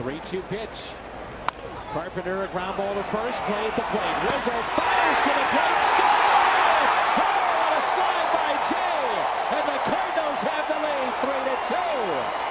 3-2 pitch. Carpenter, a ground ball to first, play at the plate. Rizzo fires to the plate, side! Oh, what a slide by Jay! And the Cardinals have the lead, 3 to 2.